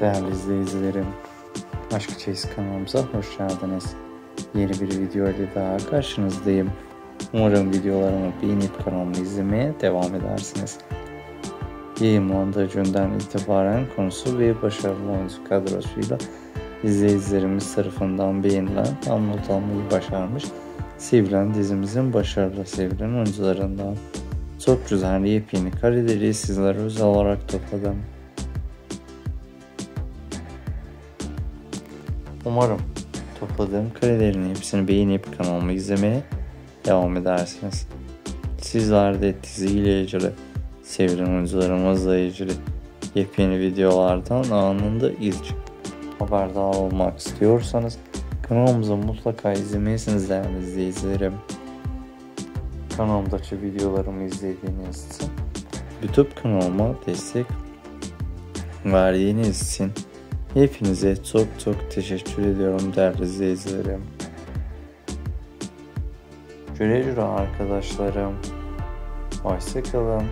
Değerli izleyicilerim, Aşk Çeyiz kanalımıza hoş geldiniz. Yeni bir video ile daha karşınızdayım. Umarım videolarımı beğenip kanalımı izlemeye devam edersiniz. Yayınlandığı günden itibaren konusu ve başarılı oyuncu kadrosuyla izleyicilerimiz tarafından beğenilen tam almayı başarmış sevilen dizimizin başarılı sevilen oyuncularından. Çok güzel yepyeni kareleri sizlere özel olarak topladım. Umarım topladığım karelerin hepsini beğenip kanalımı izlemeye devam edersiniz. Sizler de diziyle ilgili, sevilen oyuncularımızla ilgili yepyeni videolardan anında ilk haberdar olmak istiyorsanız kanalımızı mutlaka izlemeyesiniz değerli izleyicilerim. Kanalımdaki videolarımı izlediğiniz için YouTube kanalıma destek verdiğiniz için hepinize çok çok teşekkür ediyorum değerli izleyicilerim. Güle güle arkadaşlarım. Hoşçakalın.